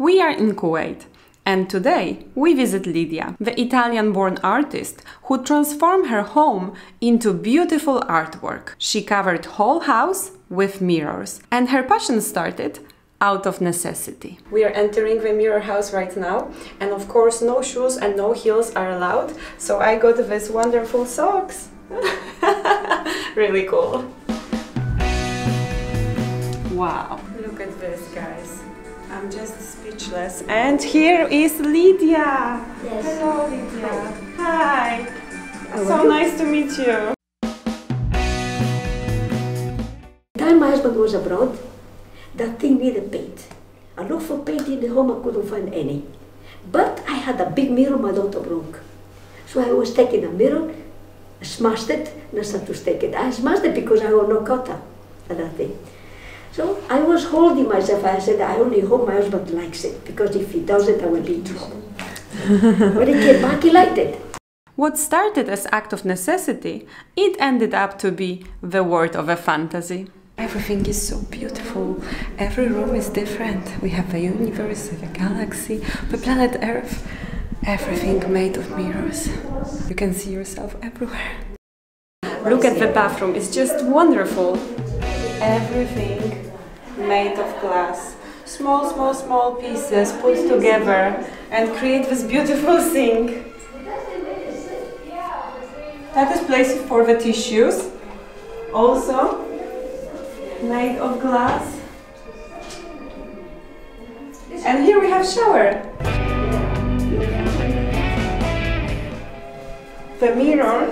We are in Kuwait. And today we visit Lidia, the Italian born artist who transformed her home into beautiful artwork. She covered whole house with mirrors and her passion started out of necessity. We are entering the mirror house right now and of course no shoes and no heels are allowed so I got these wonderful socks. really cool. Wow. Look at this guys. I'm just speechless. And here is Lidia. Yes. Hello Lidia. Hi. How So nice to meet you. time my husband was abroad, that thing needed paint. I looked for paint in the home, I couldn't find any. But I had a big mirror my daughter broke. So I was taking a mirror, smashed it, and I started to stake it. I smashed it because I had no cutter at that thing. So I was holding myself, I said, I only hope my husband likes it, because if he doesn't, I will be in trouble. when he came back, he liked it. What started as act of necessity, it ended up to be the world of a fantasy. Everything is so beautiful. Every room is different. We have the universe, the galaxy, the planet Earth. Everything made of mirrors. You can see yourself everywhere. Look at the bathroom, it's just wonderful. Everything made of glass. Small, small, small pieces put together and create this beautiful thing. That is place for the tissues, also made of glass. And here we have shower. The mirror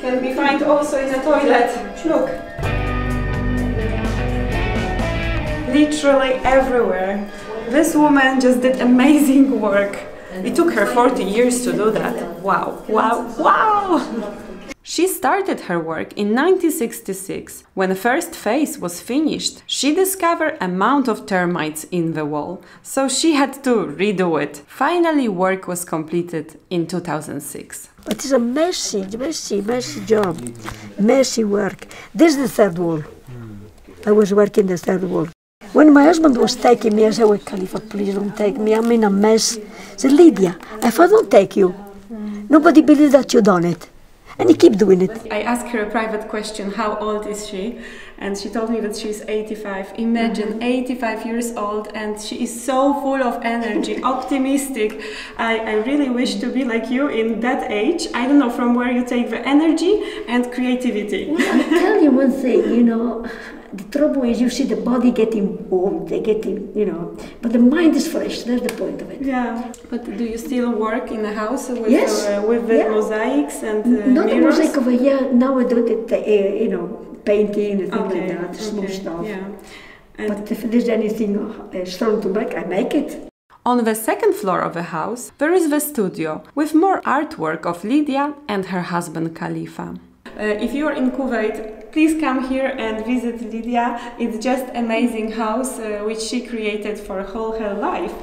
can be found also in the toilet. Look. Literally everywhere. This woman just did amazing work. It took her 40 years to do that. Wow, wow, wow! She started her work in 1966. When the first phase was finished, she discovered a mound of termites in the wall, so she had to redo it. Finally, work was completed in 2006. But it's a messy, messy, messy job, messy work. This is the third wall. I was working the third wall. When my husband was taking me, I said, well, Khalifa, please don't take me. I'm in a mess. I said, Lidia, if I don't take you, nobody believes that you done it. And he keep doing it. I asked her a private question how old is she? And she told me that she's 85. Imagine mm-hmm. 85 years old and she is so full of energy, optimistic. I, I really wish to be like you in that age. I don't know from where you take the energy and creativity. Well, I tell you one thing, you know, the trouble is you see the body getting old, they getting, you know, but the mind is fresh. That's the point of it. Yeah, but do you still work in the house with, Yes, uh, with the yeah. mosaics and uh, Not the mirrors? mosaic over here. Now I do it, uh, you know, painting and things Okay, like that, small okay, stuff. Yeah. And But if there's anything uh, strong to make, I make it. On the second floor of the house, there is the studio with more artwork of Lidia and her husband Khalifa. Uh, if you are in Kuwait, please come here and visit Lidia. It's just amazing house uh, which she created for whole her life.